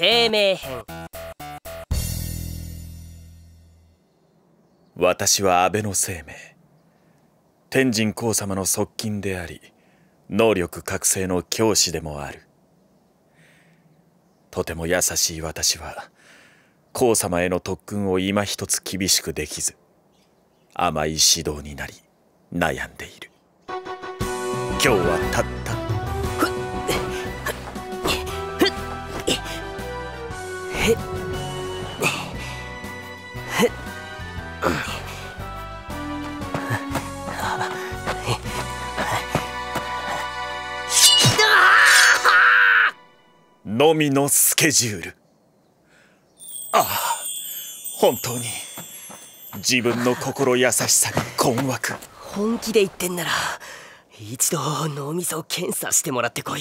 生命編。私は安倍の生命。天神皇様の側近であり能力覚醒の教師でもある。とても優しい私は皇様への特訓を今一つ厳しくできず甘い指導になり悩んでいる。今日はたったのみのスケジュールああ本当に自分の心優しさに困惑本気で言ってんなら一度脳みそ検査してもらってこい